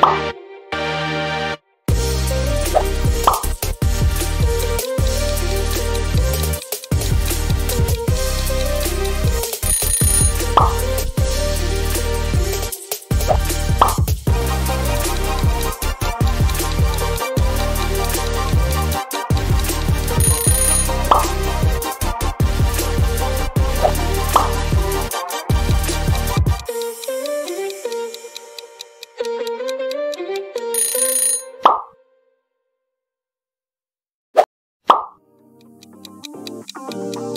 Bye. you